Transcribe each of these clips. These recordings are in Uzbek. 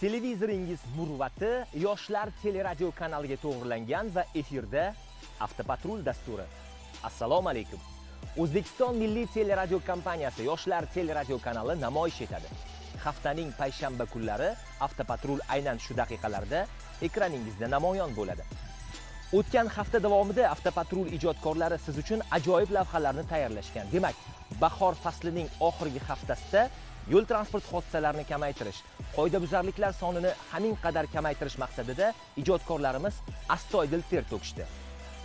televizoringiz murvati yoshlar teleradio kanaliga to'g'rilangan va efirda avtopatrul dasturi. Assalomu alaykum. O'zbekiston milliy teleradio kompaniyasi yoshlar teleradio kanali namoyish etadi. Haftaning payshanba kunlari avtopatrul aynan shu daqiqalarda ekraningizda namoyon bo'ladi. O'tgan hafta davomida avtopatrul ijodkorlari siz uchun ajoyib lavhalarni tayyorlashgan. Demak bahor faslining oxirgi haftasida yo'l transport hodisalarini kamaytirish qoidabuzarliklar sonini hamin qadar kamaytirish maqsadida ijodkorlarimiz astoydil ter to'kishdi.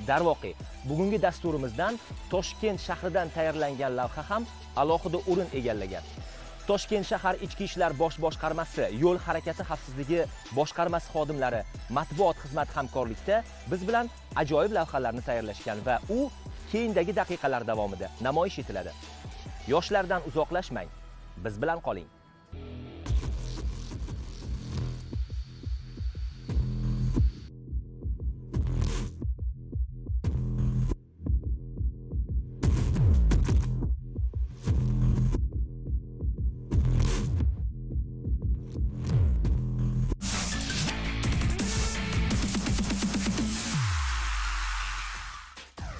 Darvoqe bugungi dasturimizdan toshkent shahridan tayyorlangan lavha ham alohida o'rin egallagan. Toshkent shahar ichki ishlar bosh boshqarmasi yo'l harakati xavfsizligi boshqarmasi xodimlari matbuot xizmati hamkorlikda biz bilan ajoyib lavhalarni tayyorlashgan va u keyindagi daqiqalar davomida namoyish etiladi. Yoshlardan uzoqlashmang. Biz bilan qoling.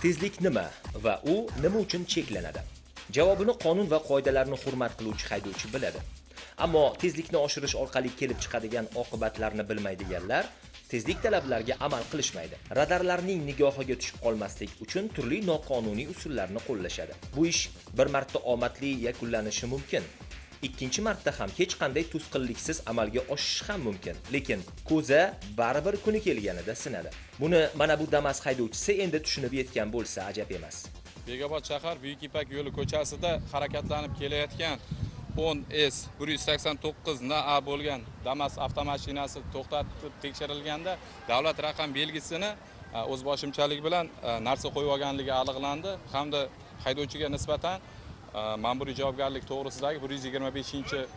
Tezlik nima va u nima uchun cheklanadi? Javobini qonun va qoidalarni hurmat qiluvchi haydovchi biladi. Ammo tezlikni oshirish orqali kelib chiqadigan oqibatlarni bilmaydiganlar tezlik talablariga amal qilishmaydi. Radarlarning nigohiga tushib qolmaslik uchun turli noqonuniy usullarni qo'llashadi. Bu ish bir marta omadli yakunlanishi mumkin. Ikkinchi marta ham hech qanday to'sqinliksiz amalga oshishi ham mumkin. Lekin ko'za baribir kuni kelganida sinadi. Buni mana bu damas haydovchisi endi tushunib yetgan bo'lsa ajab emas. Begobod shahar Buyuk Ipak yo'li ko'chasida harakatlanib kelayotgan 10 s 189 na bo'lgan Damas avtomashinasi to'xtatib tekshirilganda davlat raqam belgisini o'zboshimchalik o'z boshimchalik bilan e, narsa qo'yib olganligi aniqlandi. Hamda haydovchiga nisbatan e, ma'muriy javobgarlik to'g'risidagi 125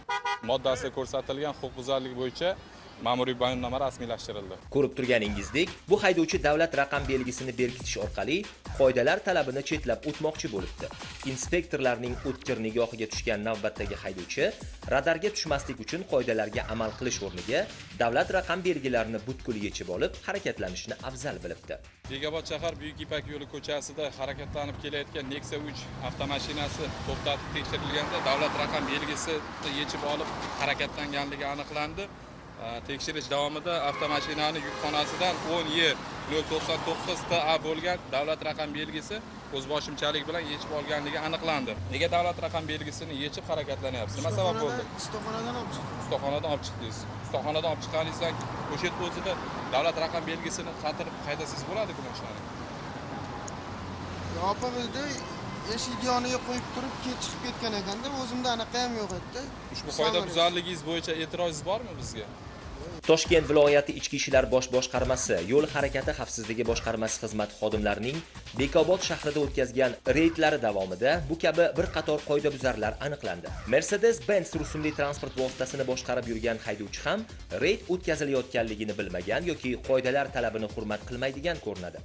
moddasida ko'rsatilgan huquqbuzarlik bo'yicha ma'muriy bayonnoma rasmiylashtirildi. Ko'rib turganingizdek bu haydovchi davlat raqam belgisini berkitish orqali qoidalar talabini chetlab o'tmoqchi bo'libdi. Inspektorlarning o'tkir nigohiga tushgan navbatdagi haydovchi radarga tushmaslik uchun qoidalarga amal qilish o'rniga davlat raqam belgilarini butkul yechib olib harakatlanishni afzal bilibdi. Bekobod shahar buyuk ipak yo'li ko'chasida harakatlanib kelayotgan nexia uch avtomashinasi to'xtatib tekshirilganda davlat raqam belgisini yechib olib harakatlanganligi aniqlandi tekshirish davomida avtomashinani yukxonasidan 10 y 099 ta bo'lgan davlat raqam belgisi o'zboshimchalik bilan yechib olganligi aniqlandi. Nega davlat raqam belgisini yechib harakatlanyapsiz? Nima sabab bo'ldi? Ustaxonadan olib chiqdim ustaxonadan olib chiqdingiz. Ustaxonadan olib chiqqaningizdan o'sha yerda o'zida davlat raqam belgisini qatirib haydasangiz bo'ladiku mashinani yopig'ida eshik yoniga qo'yib turib chiqib ketgan ekanda o'zimda anaqa ham yo'q edida ushbu qoidabuzarligingiz bo'yicha e'tirozingiz bormi bizga toshkent viloyati ichki ishlar bosh boshqarmasi yo'l harakati xavfsizligi boshqarmasi xizmat xodimlarining bekobod shahrida o'tkazgan reydlari davomida bu kabi bir qator qoidabuzarlar aniqlandi. Mercedes benz rusumli transport vositasini boshqarib yurgan haydovchi ham reyd o'tkazilayotganligini bilmagan yoki qoidalar talabini hurmat qilmaydigan ko'rinadi.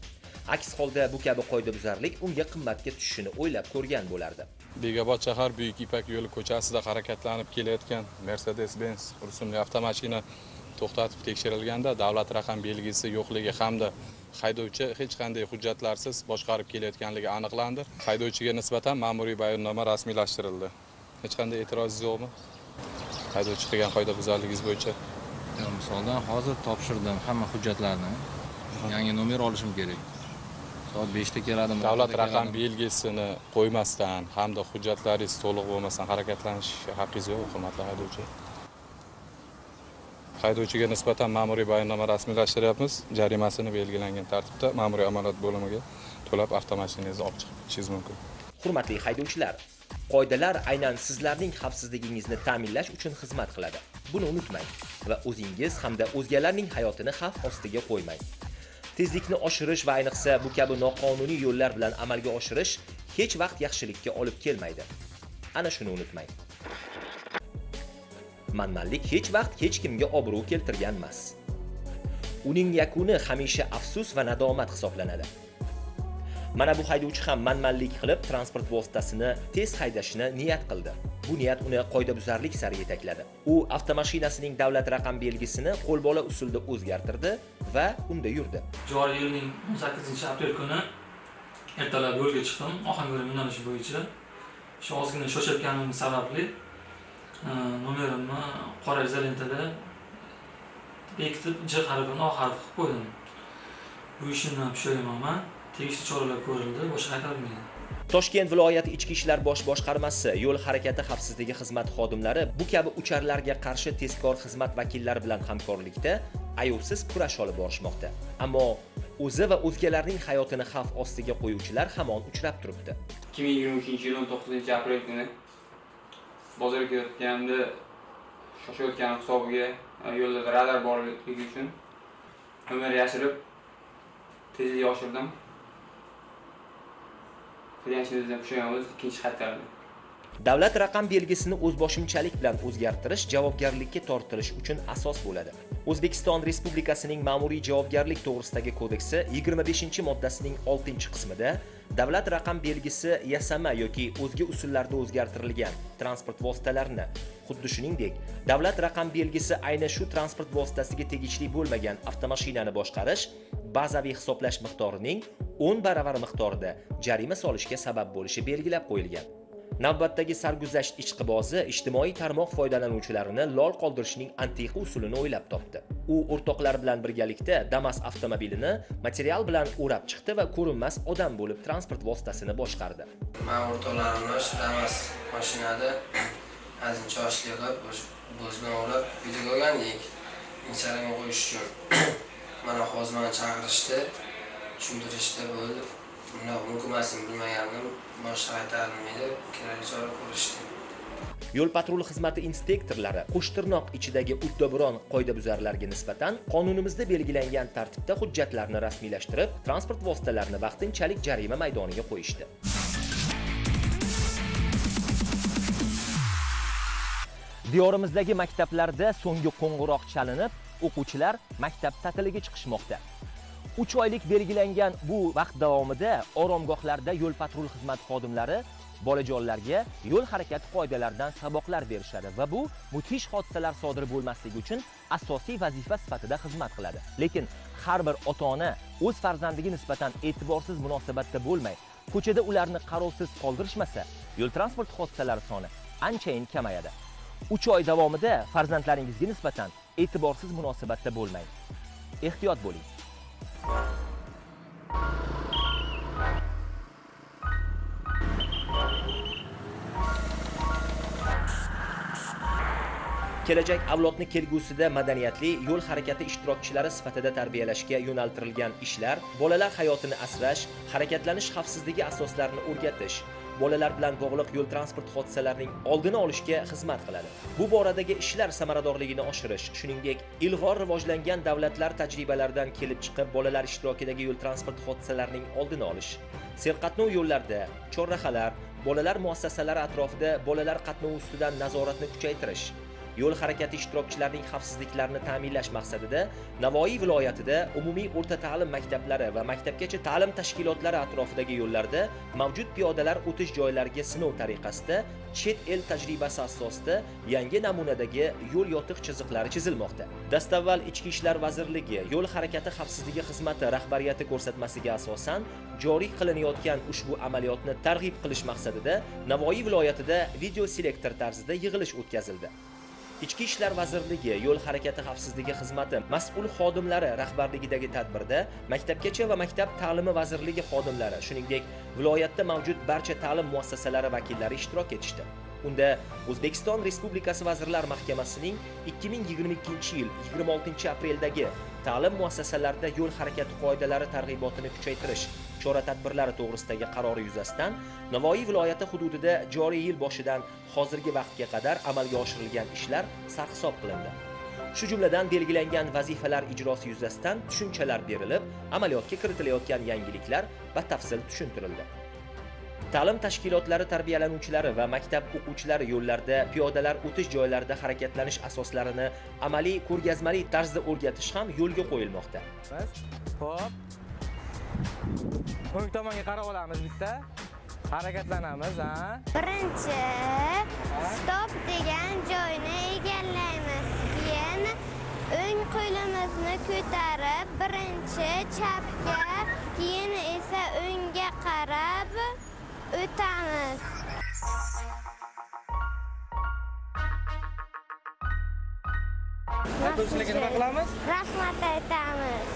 Aks holda bu kabi qoidabuzarlik unga qimmatga tushishini o'ylab ko'rgan bo'lardi. Bekobod shahar buyuk ipak yo'li ko'chasida harakatlanib kelayotgan mercedes benz rusumli avtomashina to'xtatib tekshirilganda davlat raqam belgisi yo'qligi hamda haydovchi hech qanday hujjatlarsiz boshqarib kelayotganligi aniqlandi. Haydovchiga nisbatan ma'muriy bayonnoma rasmiylashtirildi. Hech qanday e'tirozingiz yo'qmi? Haydovchi qilgan qoidabuzarligingiz bo'yicha. Misoldan hozir topshirdim hamma hujjatlarni. Yangi nomer olishim kerak. Soat beshda keladimi davlat raqam belgisini qo'ymasdan hamda hujjatlaringiz to'liq bo'lmasdan harakatlanish haqqingiz yo'q hurmatli haydovchi haydovchiga nisbatan ma'muriy bayonnoma rasmiylashtiryapmiz. Jarimasini belgilangan tartibda ma'muriy amaliyot bo'limiga to'lab avtomashinangizni olib chiqib ketishingiz mumkin. Hurmatli haydovchilar qoidalar aynan sizlarning xavfsizligingizni ta'minlash uchun xizmat qiladi. Buni unutmang va o'zingiz hamda o'zgalarning hayotini xavf ostiga qo'ymang. Tezlikni oshirish va ayniqsa bu kabi noqonuniy yo'llar bilan amalga oshirish hech vaqt yaxshilikka olib kelmaydi. Ana shuni unutmang. Manmanlik hech vaqt hech kimga obro' keltirgan emas uning yakuni hamisha afsus va nadomat hisoblanadi mana bu haydovchi ham manmanlik qilib transport vositasini tez haydashni niyat qildi Bu niyat uni qoidabuzarlik sari yetakladi. U avtomashinasining davlat raqam belgisini qo'lbola usulda o'zgartirdi va unda yurdi. joriy yilning 18 aprel kuni ertalab yo'lga chiqdim ohangaron yo'nalishi bo'yicha shu ozgina shoshayotganim sababli nomerimni qora izolentada bekitib j harfini o harfi qilib qo'ydim bu ishimdan pushaymonman tegishli choralar ko'rildi boshqa aytolmayman Toshkent viloyati ichki ishlar bosh boshqarmasi yo'l harakati xavfsizligi xizmat xodimlari bu kabi ucharlarga qarshi tezkor xizmat vakillari bilan hamkorlikda ayovsiz kurash olib borishmoqda. Ammo o'zi va o'zgalarning hayotini xavf ostiga qo'yuvchilar hamon uchrab turibdi. 2023 yil 19 aprel kuni bozorga ketayotganimda shoshayotganim hisobiga e, yo'lda radar borligi uchun nomer yashirib tezlikni oshirdim. Qilganishimizdan pushaymonmiz ikkinchi qaytardi Davlat raqam belgisini o'zboshimchalik bilan o'zgartirish javobgarlikka tortilish uchun asos bo'ladi. O'zbekiston Respublikasining Ma'muriy javobgarlik to'g'risidagi kodeksi 25-moddasining 6-qismida davlat raqam belgisi yasama yoki o'zga usullarda o'zgartirilgan transport vositalarini, xuddi shuningdek, davlat raqam belgisi ayni shu transport vositasiga tegishli bo'lmagan avtomashinani boshqarish bazaviy hisoblash miqdorining 10 baravar miqdorida jarima solishga sabab bo'lishi belgilab qo'yilgan. Navbatdagi sarguzasht ishqibozi ijtimoiy tarmoq foydalanuvchilarini lol qoldirishning antiqa usulini o'ylab topdi. U o'rtoqlari bilan birgalikda Damas avtomobilini material bilan o'rab chiqdi va ko'rinmas odam bo'lib transport vositasini boshqardi. man o'rtoqlarim bilan shu damas mashinada azin ochlik qilib bo'zni o'rab videoga olgandik instagramga qo'yish uchun mana hozir mani chaqirishdi tushuntirishdi bo'ldi bunaqa mumkin emasligini bilmagandim boshqa qaytarilmaydi kerakli chora ko'rishdi Yo'l patrul xizmati inspektorlari qo'shtirnoq ichidagi uddaburon qoidabuzarlarga nisbatan qonunimizda belgilangan tartibda hujjatlarni rasmiylashtirib, transport vositalarini vaqtinchalik jarima maydoniga qo'yishdi. Diyorimizdagi maktablarda so'nggi qo'ng'iroq chalinib, o'quvchilar maktab ta'tiliga chiqishmoqda. 3 oylik belgilangan bu vaqt davomida oromgohlarda yo'l patrul xizmat xodimlari bolajonlarga yo'l harakati qoidalaridan saboqlar berishadi va bu mudhish hodisalar sodir bo'lmasligi uchun asosiy vazifa sifatida xizmat qiladi. Lekin har bir ota-ona o'z farzandiga nisbatan e'tiborsiz munosabatda bo'lmay, ko'chada ularni qarovsiz qoldirishmasa, yo'l transport hodisalari soni anchayin kamayadi. 3 oy davomida farzandlaringizga nisbatan e'tiborsiz munosabatda bo'lmang. Ehtiyot bo'ling. Kelajak avlodni kelgusida madaniyatli yo'l harakati ishtirokchilari sifatida tarbiyalashga yo'naltirilgan ishlar bolalar hayotini asrash harakatlanish xavfsizligi asoslarini o'rgatish bolalar bilan bog'liq yo'l transport hodisalarining oldini olishga xizmat qiladi. Bu boradagi ishlar samaradorligini oshirish shuningdek ilg'or rivojlangan davlatlar tajribalaridan kelib chiqib bolalar ishtirokidagi yo'l transport hodisalarining oldini olish. Serqatnov yo'llarda chorrahalar bolalar muassasalari atrofida bolalar qatnovi ustidan nazoratni kuchaytirish. Yo'l harakati ishtirokchilarining xavfsizliklarini ta'minlash maqsadida Navoiy viloyatida umumiy o'rta ta'lim maktablari va maktabgacha ta'lim tashkilotlari atrofidagi yo'llarda mavjud piyodalar o'tish joylariga sinov tariqasida chet el tajribasi asosida yangi namunadagi yo'l yotiq chiziqlari chizilmoqda. Dastavval Ichki ishlar vazirligi yo'l harakati xavfsizligi xizmati rahbariyati ko'rsatmasiga asosan joriy qilinayotgan ushbu amaliyotni targ'ib qilish maqsadida Navoiy viloyatida video selektor tarzida yig'ilish o'tkazildi. Ichki ishlar vazirligi yo'l harakati xavfsizligi xizmati mas'ul xodimlari rahbarligidagi tadbirda maktabgacha va maktab ta'limi vazirligi xodimlari, shuningdek, viloyatda mavjud barcha ta'lim muassasalari vakillari ishtirok etishdi. Unda O'zbekiston Respublikasi Vazirlar Mahkamasining 2022-yil 26-apreldagi ta'lim muassasalarida yo'l harakati qoidalari targ'ibotini kuchaytirish chora-tadbirlari to'g'risidagi qarori yuzasidan Navoiy viloyati hududida joriy yil boshidan hozirgi vaqtga qadar amalga oshirilgan ishlar sarhisob qilindi. Shu jumladan belgilangan vazifalar ijrosi yuzasidan tushunchalar berilib, amaliyotga kiritilayotgan yangiliklar batafsil tushuntirildi. Ta'lim tashkilotlari tarbiyalanuvchilari va maktab o'quvchilari yo'llarda piyodalar o'tish joylarida harakatlanish asoslarini amaliy ko'rgazmali tarzda o'rgatish ham yo'lga qo'yilmoqda. Hop. O'ng tomonga qarab olamiz bitta. harakatlanamiz ha Birinchi stop degan joyni egallaymiz. Keyin o'ng qo'limizni ko'tarib birinchi chapga, keyin esa o'ngga qarab o'tamiz. haydovchilarga nima qilamiz Rahmat aytamiz.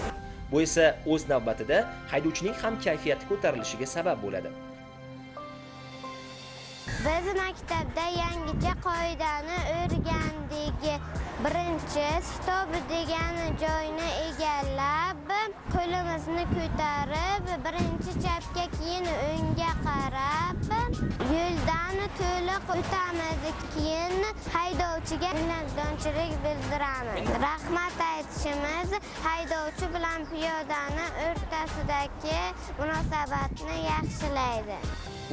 Bu esa o'z navbatida haydovchining ham kayfiyati ko'tarilishiga sabab bo'ladi. Biz maktabda yangicha qoidani o'rgandik. Birinchi stop degan joyni egallab, qo'limizni ko'tarib, birinchi chapga, keyin o'ngga qarab, yo'ldan to'liq o'tamiz. Keyin haydovchiga minnatdorchilik bildiramiz. Rahmat aytishimiz haydovchi bilan piyodani o'rtasidagi munosabatni yaxshilaydi.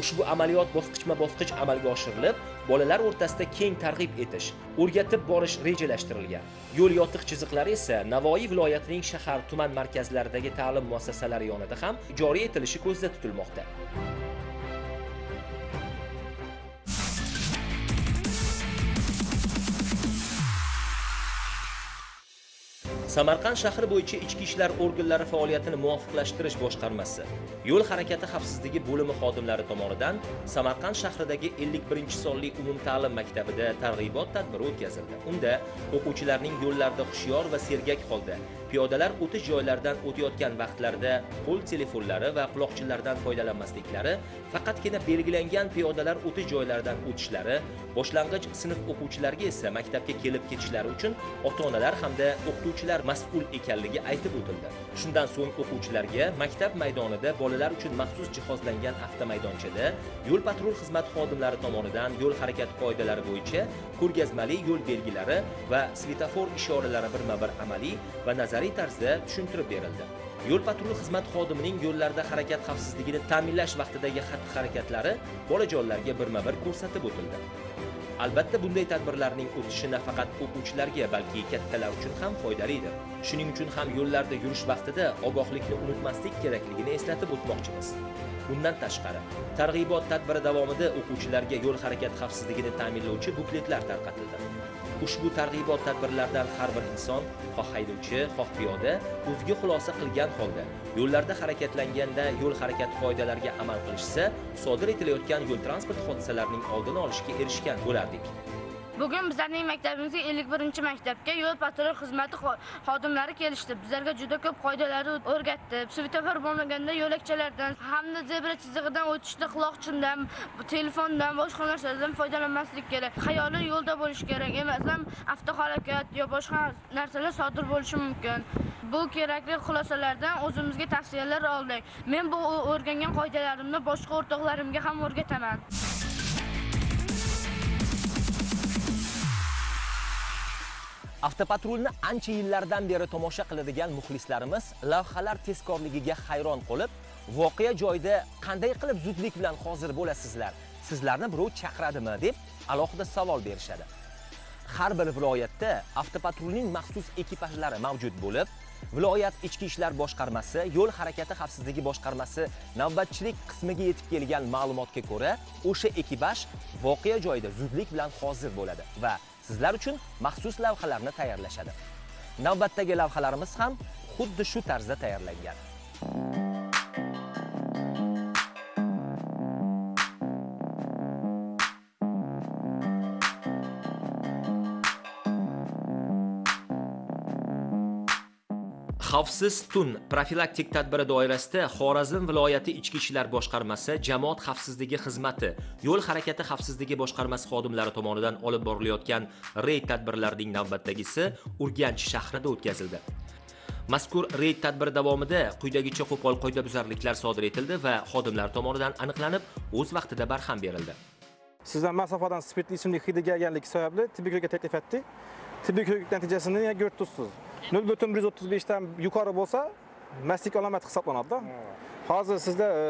Ushbu amaliyot bosqichma-bosqich amalga oshirilib, bolalar o'rtasida keng targ'ib etish, o'rgatib borish rejalashtirilgan. Yo'l yotiq chiziqlari esa Navoiy viloyatining shahar tuman markazlaridagi ta'lim muassasalari yonida ham joriy etilishi ko'zda tutilmoqda. Samarqand shahri bo'yicha ichki ishlar organlari faoliyatini muvofiqlashtirish boshqarmasi yo'l harakati xavfsizligi bo'limi xodimlari tomonidan Samarqand shahridagi 51 sonli umumta'lim maktabida targ'ibot tadbiri o'tkazildi. Unda o'quvchilarning yo'llarda hushyor va sergak holda piyodalar o'tish joylaridan o'tayotgan vaqtlarida qo'l telefonlari va quloqchinlardan foydalanmasliklari, faqatgina belgilangan piyodalar o'tish joylaridan o'tishlari, boshlang'ich sinf o'quvchilariga esa maktabga kelib ketishlari uchun ota-onalar hamda o'qituvchilar mas'ul ekanligi aytib o'tildi. Shundan so'ng o'quvchilarga maktab maydonida bolalar uchun maxsus jihozlangan avtomaydonchada yo'l patrul xizmati xodimlari tomonidan yo'l harakati qoidalari bo'yicha ko'rgazmali yo'l belgilari va svetofor ishoralari birma-bir amaliy va nazariy tarzda tushuntirib berildi. Yo'l patrul xizmat xodimining yo'llarda harakat xavfsizligini ta'minlash vaqtidagi xatti-harakatlari bolajonlarga birma-bir ko'rsatib o'tildi. Albatta bunday tadbirlarning o'tishi nafaqat o'quvchilarga, balki kattalar uchun ham foydalidir. Shuning uchun ham yo'llarda yurish vaqtida ogohlikni unutmaslik kerakligini eslatib o'tmoqchimiz. Bundan tashqari, targ'ibot tadbiri davomida o'quvchilarga yo'l harakat xavfsizligini ta'minlovchi bukletlar tarqatildi. Ushbu targ'ibot tadbirlaridan har bir inson, xoh haydovchi, xoh piyoda o'ziga xulosa qilgan holda yo'llarda harakatlanganda yo'l harakati qoidalariga amal qilishsa, sodir etilayotgan yo'l transport hodisalarining oldini olishga erishgan bo'lardik. Bugun bizlarning maktabimizga 51 maktabga yo'l patrul xizmati xodimlari kelishdi. Bizlarga juda ko'p qoidalarni o'rgatdi. Svetofor bo'lmaganda yo'lakchalardan hamda zebra chizig'idan o'tishda quloqchindan, telefondan, boshqa narsalardan foydalanmaslik kerak. Xayoli yo'lda bo'lish kerak, Emasam avtohalokat yo boshqa narsalar sodir bo'lishi mumkin. Bu kerakli xulosalardan o'zimizga tavsiyalar oldik. Men bu o'rgangan qoidalarimni boshqa o'rtoqlarimga ham o'rgataman. Avtopatrulni ancha yillardan beri tomosha qiladigan muxlislarimiz lavhalar tezkorligiga hayron qolib, voqea joyida qanday qilib zudlik bilan hozir bo'lasizlar? Sizlarni birov chaqiradimi deb alohida savol berishadi. Har bir viloyatda avtopatrulning maxsus ekipajlari mavjud bo'lib, viloyat ichki ishlar boshqarmasi, yo'l harakati xavfsizligi boshqarmasi navbatchilik qismiga yetib kelgan ma'lumotga ko'ra, o'sha ekipaj voqea joyida zudlik bilan hozir bo'ladi va sizlar uchun maxsus lavhalarni tayyorlashadi. Navbatdagi lavhalarimiz ham xuddi shu tarzda tayyorlangan. Xavfsiz tun profilaktik tadbiri doirasida Xorazm viloyati ichki ishlar boshqarmasi, jamoat xavfsizligi xizmati, yo'l harakati xavfsizligi boshqarmasi xodimlari tomonidan olib borilayotgan reyd tadbirlarining navbatdagisi Urganch shahrida o'tkazildi. Mazkur reyd tadbiri davomida quyidagicha qo'pol qoidabuzarliklar sodir etildi va xodimlar tomonidan aniqlanib, o'z vaqtida barham berildi. sizdan masofadan spirtli ichimlik hidi kelganligi sababli tibbiy ko'rikka taklif etdik tibbiy ko'rik natijasini ko'rib turibsiz nol butun bir yuz o'ttiz beshdan yuqori bo'lsa mastlik alomati hisoblanadida. Hozir sizda e,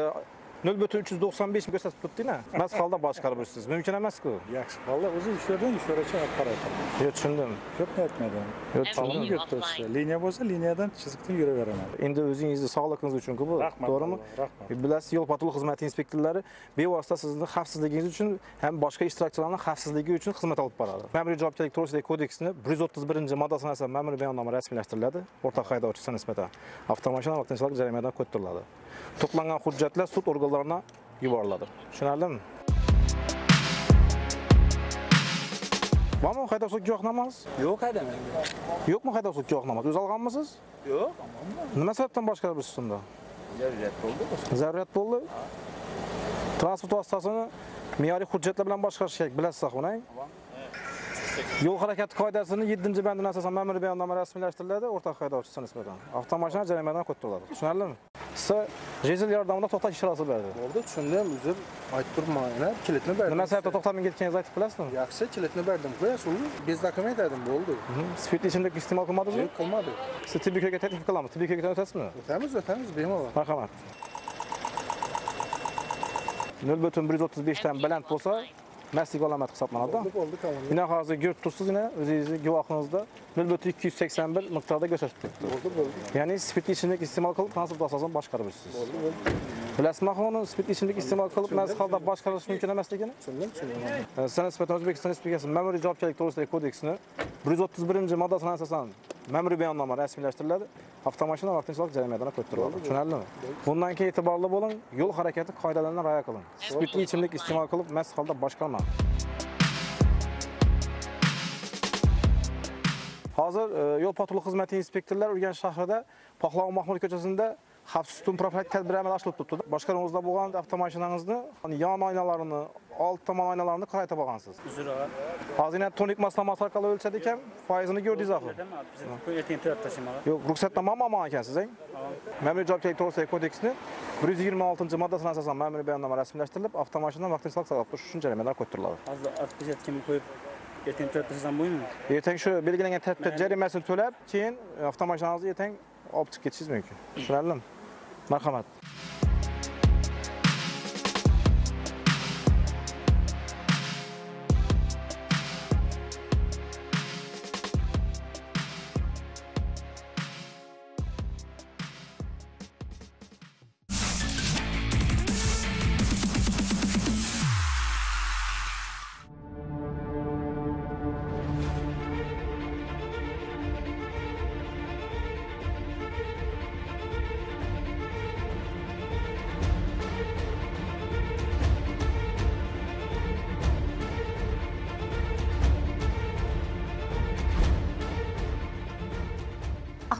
nol butun uch yuz dokson besh ko'rsatib turibdina. Mast holda boshqarib yuribsiz mumkin emasku. Yaxshi. Holda o'zi ish yerdan ish yo'lacha olib qarayapman. Yo'q tushundim. Ko'p aytmadim. Liniya bo'lsa liniyadan chizikdan yuraveraman. Endi o'zingizni sog'ligingiz uchun-ku bu. Rahmat, to'g'rimi? Rahmat. bilasiz yo'l patrul xizmati inspektorlari bevosita sizni xavfsizligingiz uchun ham boshqa ishtirokchilarning xavfsizligi uchun xizmat olib boradi. Ma'muriy javobgarlik to'g'risidagi kodeksni bir yuz o'ttiz birinchi moddasiga asosan ma'muriy bayonnoma rasmiylashtiriladi. O'rtaq haydovchisiga nisbatan avtomashina vaqtinchalik jarimadan ko'tariladi to'plangan hujjatlar sud organlariga yuboriladi tushunarlimi? Bormi haydovchilik guvohnomangiz yo'q haydamayman yo'qmi haydovchilik guvohnomasi? O'zi olganmisiz? Yo'q. Nima sababdan boshqarib yuribsiz unda zarurat bo'ldi zarurat bo'ldi? Transport vositasini me'yoriy hujjatlar bilan boshqarish kerak bilasiz buni yo'l harakati qoidasini yettinchi bandiga asosan ma'muriy bayonnoma rasmiylashtiriladi. O'rtaq haydovchisiga nisbatan avtomashina jarimadan ko'tariladi tushunarlimi siz jezel yordamida to'xtash ishorasi berdi bo'ldi tushundim uzr aytib turibman mana kilitni berdim nima sababdan to'xtamay ketganingizni aytib bilasizmi yaxshi kilitni berdim qo'yasiz u bez dokument dedim bo'ldi spirtli ichimlik iste'mol qilmadingizmi yo'q qilmadi siz tibbiy ko'rikka taklif qilamiz tibbiy ko'rikdan o'tasizmi o'tamiz o'tamiz bemalol marhamat nol butun bir yuz o'ttiz beshdan baland bo'lsa Məhz iqalamət hesablanır da. Yenə hazır gör tutursuz yenə özünüzü güvaxınızda 0.281 miqdarda göstərir. Yəni spirtli içimlik istimal qılıb hansı dasasını baş qarabırsınız. Bilasizmi xonim, spirtli içimlik istimal qilib mast holda bosh qirilishi mumkin emasligini? Hə, Sizga nisbatan O'zbekiston Respublikasi Ma'muriy javobgarlik to'g'risidagi kodeksini 131-moddasini asosan ma'muriy bayonnoma rasmiylashtiriladi. Avtomashina vaqtinchalik jarimadan ko'tariladi. Tushunarlimi? Bundan keyin e'tiborli bo'ling, yo'l harakati qoidalarini rioya qiling. Spirtli ichimlik iste'mol qilib mast holda boshqarmang. Hozir e, yo'l patrul xizmati inspektorlari Urganch shahrida Paxlavon Mahmud ko'chasida xavfsiz tun profilaktik tadbiri amalga oshirilib turibdi. Boshqaruvingizda bo'lgan avtomashinangizni hani yon oynalarini, old tomon oynalarini qaraytib olgansiz. Uzr og'a. Hozir yana tonik maslamasi orqali o'lchadi ekan, foizini ko'rdingiz axir. Ertaga to'lab tashlayman. Yo'q, ruxsatnoma olmagan ekansiz, eng. Ma'muriy javobgarlik to'g'risidagi kodeksni 126-moddasiga asosan ma'muriy bayonnoma rasmiylashtirilib, avtomashina vaqtinchalik saqlab turish uchun jarimadan ko'tariladi. Hozir ortga kim qo'yib ertaga to'lab tashlasam bo'ladimi? Ertaga shu belgilangan tartibda jarimasini to'lab, keyin avtomashinangizni ertaga olib chiqib ketishingiz mumkin. Tushunarlimi? Marhamat.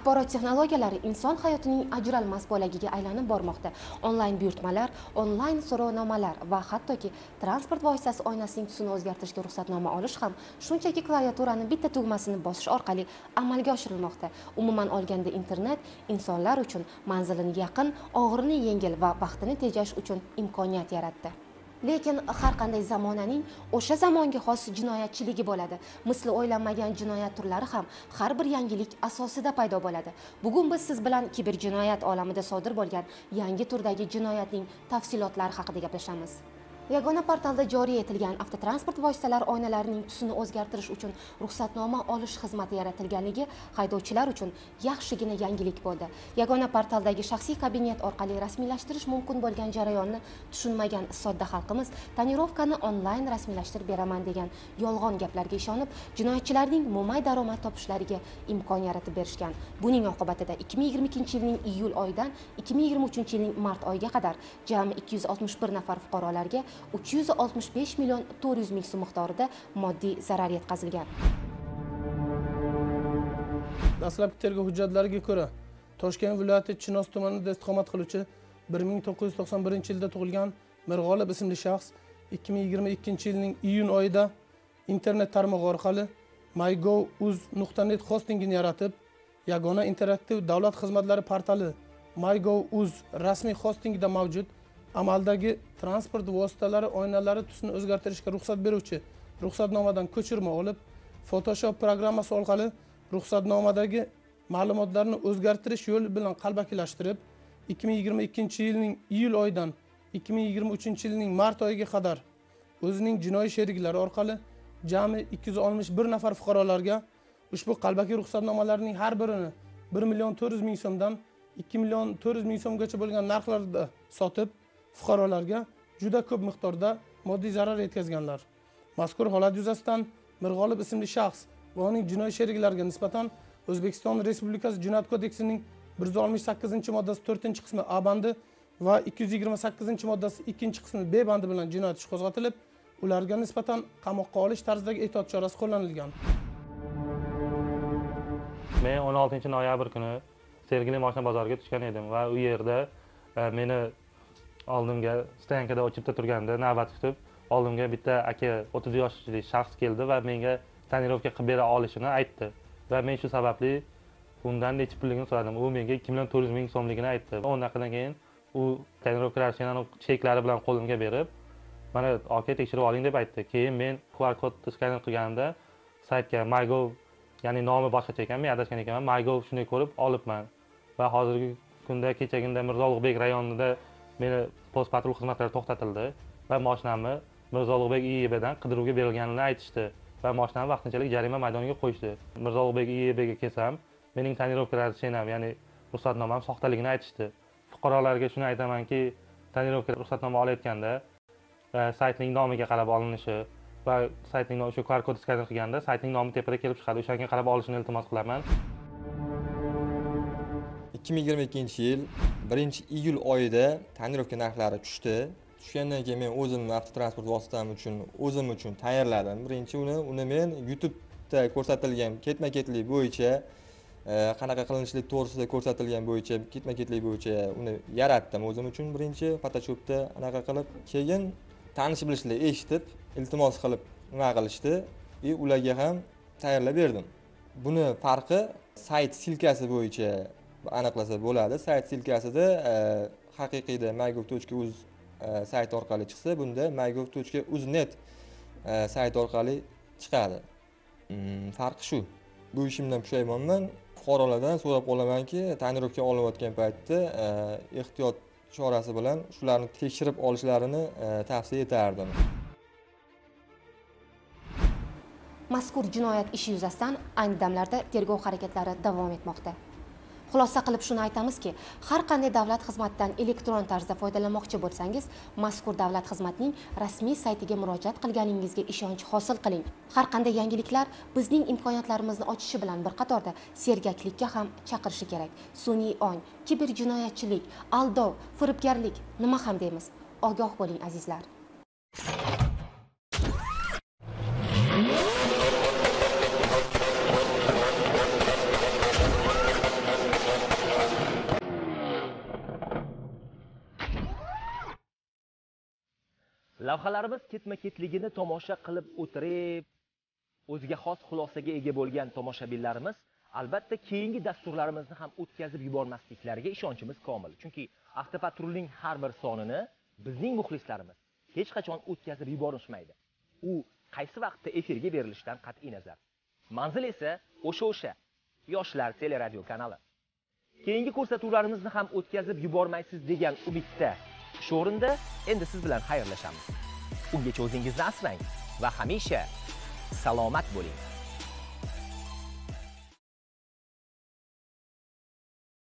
Axborot texnologiyalari inson hayotining ajralmas bo'lagiga aylanib bormoqda. Onlayn buyurtmalar onlayn so'rovnomalar va hattoki transport vositasi oynasining tusini o'zgartirishga ruxsatnoma olish ham shunchaki klaviaturani bitta tugmasini bosish orqali amalga oshirilmoqda. Umuman olganda internet insonlar uchun manzilini yaqin og'irini yengil va vaqtini tejash uchun imkoniyat yaratdi. Lekin har qanday zamonaning o'sha zamonga xos jinoyatchiligi bo'ladi. Misli o'ylanmagan jinoyat turlari ham har bir yangilik asosida paydo bo'ladi. Bugun biz siz bilan kiberjinoyat olamida sodir bo'lgan yangi turdagi jinoyatning tafsilotlari haqida gaplashamiz. Yagona portalda joriy etilgan avtotransport vositalari oynalarining tusini o'zgartirish uchun ruxsatnoma olish xizmati yaratilganligi haydovchilar uchun yaxshigina yangilik bo'ldi. Yagona portaldagi shaxsiy kabinet orqali rasmiylashtirish mumkin bo'lgan jarayonni tushunmagan sodda xalqimiz tonirovkani onlayn rasmiylashtirib beraman degan yolg'on gaplarga ishonib jinoyatchilarning mo'may daromad topishlariga imkon yaratib berishgan. Buning oqibatida 2022 yilning iyul oyidan 2023 yilning mart oyiga qadar jami 261 nafar fuqarolarga 365 million 400 ming so'm miqdorida moddiy zarar yetkazilgan. Dastlabki tergov hujjatlariga ko'ra toshkent viloyati chinoz tumanida istiqomat qiluvchi 1991 yilda tug'ilgan mirg'olib ismli shaxs 2022 yilning iyun oyida internet tarmog'i orqali mygov.uz hostingini yaratib yagona interaktiv davlat xizmatlari portali mygov.uz rasmiy hostingida mavjud amaldagi transport vositalari oynalari tusini o'zgartirishga ruxsat beruvchi ruxsatnomadan ko'chirma olib photoshop programmasi orqali ruxsatnomadagi ma'lumotlarni o'zgartirish yo'li bilan qalbakilashtirib 2022 yilning iyul oyidan 2023 yilning mart oyiga qadar o'zining jinoiy sheriklari orqali jami 261 nafar fuqarolarga ushbu qalbaki ruxsatnomalarning har birini 1 million 400 ming so'mdan 2 million 400 ming so'mgacha bo'lgan narxlarda sotib fuqarolarga juda ko'p miqdorda moddiy zarar yetkazganlar. Mazkur holat yuzasidan mirg'olib ismli shaxs va uning jinoiy sheriklariga nisbatan o'zbekiston respublikasi jinoyat kodeksining bir yuz oltmish sakkizinchi moddasi to'rtinchi qismi a bandi va ikki yuz yigirma sakkizinchi moddasi ikkinchi qismi b bandi bilan jinoyat ishi qo'zg'atilib ularga nisbatan qamoqqa olish tarzidagi ehtiyot chorasi qo'llanilgan. Men o'n oltinchi noyabr kuni sergeli moshina bozoriga tushgan edim va u yerda e, meni oldimga stankada ochibda turganda navbat kutib oldimga bitta aka o'ttiz yoshli shaxs keldi va menga tonirovka qilib bera olishini aytdi. Va men shu sababli undan necha pulligini so'radim. U menga ikki million to'rt yuz ming so'mligini aytdi. O'n daqiqadan keyin u tonirovkalar cheklari bilan qo'limga berib mana aka tekshirib oling deb aytdi. Keyin men qr kodni skaner qilganimda saytga mygov ya'ni nomi boshqacha ekan men adashgan ekanman. Mygov shunday ko'rib olibman. Va hozirgi kunda kechagina mirzo ulug'bek rayonida meni post patrul xizmatlari to'xtatildi va moshinamni mirzo ulug'bek iibdan qidiruvga berilganini aytishdi va moshinani vaqtinchalik jarima maydoniga qo'yishdi. Mirzo ulug'bek iibga kelsam mening tonirovka rashenam ya'ni ruxsatnomam soxtaligini aytishdi. Fuqarolarga shuni aytamanki tonirovka ruxsatnoma olayotganda e, saytning nomiga qarab olinishi va saytning o'sha qr kod skaner qilganda saytning nomi tepada kelib chiqadi. O'shanga qarab olishini iltimos qilaman. Ikki ming yigirma ikkinchi yil 1 iyul oyida tonirovka narxlari tushdi. Tushgandan keyin men o'zimni avtotransport vositam uchun o'zim uchun tayyorladim. Birinchi uni uni men youtubeda ko'rsatilgan ketma ketlik bo'yicha e, qanaqa qilinishlik to'g'risida ko'rsatilgan bo'yicha ketma ketlik bo'yicha uni yaratdim o'zim uchun birinchi photoshopda anaqa qilib keyin tanish bilishlar eshitib iltimos qilib nima qilishdi? И ularga ham tayyorlab berdim. Buni farqi sayt silkasi bo'yicha aniqlasa bo'ladi. Sayt silkasida e, haqiqiyda maygov точка uz e, sayti orqali chiqsa bunda maygov точка uznet e, sayti orqali chiqadi. Mm, farqi shu. Bu ishimdan pushaymonman. Fuqarolardan so'rab qolamanki tonirovka olayotgan paytda ehtiyot chorasi bilan shularni tekshirib olishlarini tavsiya etardim. Mazkur jinoyat ishi yuzasidan ayni damlarda tergov harakatlari davom etmoqda. Xulosa qilib shuni aytamizki har qanday davlat xizmatidan elektron tarzda foydalanmoqchi bo'lsangiz mazkur davlat xizmatining rasmiy saytiga murojaat qilganingizga ishonch hosil qiling. Har qanday yangiliklar bizning imkoniyatlarimizni ochishi bilan bir qatorda sergaklikka ham chaqirishi kerak. Sun'iy ong kiberjinoyatchilik aldov firibgarlik nima ham deymiz. Ogoh bo'ling azizlar. Lavhalarimiz ketma ketligini tomosha qilib o'tirib o'ziga xos xulosaga ega bo'lgan tomoshabinlarimiz albatta keyingi dasturlarimizni ham o'tkazib yubormasliklariga ishonchimiz komil. Chunki avtopatrulning har bir sonini bizning muxlislarimiz hech qachon o'tkazib yuborishmaydi. U qaysi vaqtda efirga berilishidan qat'iy nazar. Manzil esa o'sha o'sha yoshlar teleradio kanali. Keyingi ko'rsatuvlarimizni ham o'tkazib yubormaysiz degan umidda shu o'rinda endi siz bilan xayrlashamiz. Ungacha o'zingizni asrang va hamisha salomat bo'ling.